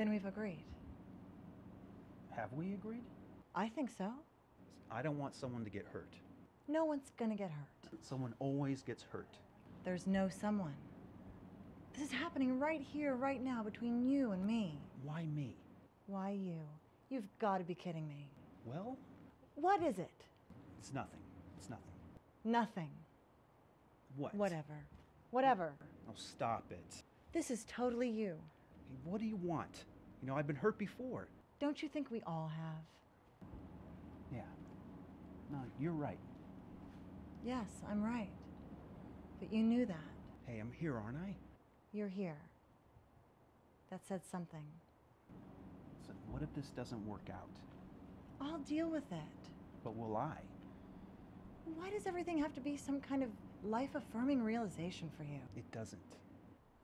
Then we've agreed. Have we agreed? I think so. I don't want someone to get hurt. No one's gonna get hurt. Someone always gets hurt. There's no someone. This is happening right here, right now, between you and me. Why me? Why you? You've got to be kidding me. Well, What is it? it's nothing. It's nothing. Nothing. What? Whatever. Whatever. Oh, stop it. This is totally you. What do you want? You know, I've been hurt before. Don't you think we all have? Yeah. No, you're right. Yes, I'm right. But you knew that. Hey, I'm here, aren't I? You're here. That said something. So what if this doesn't work out? I'll deal with it. But will I? Why does everything have to be some kind of life affirming realization for you? It doesn't.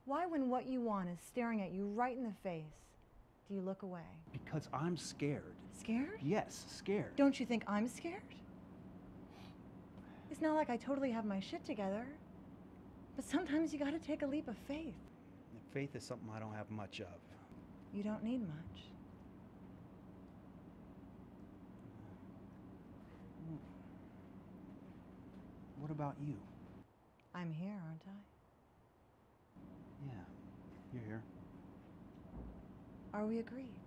Why, when what you want is staring at you right in the face, do you look away? Because I'm scared. Scared? Yes, scared. Don't you think I'm scared? It's not like I totally have my shit together. But sometimes you gotta take a leap of faith. Faith is something I don't have much of. You don't need much. What about you? I'm here, aren't I? Yeah, you're here. Are we agreed?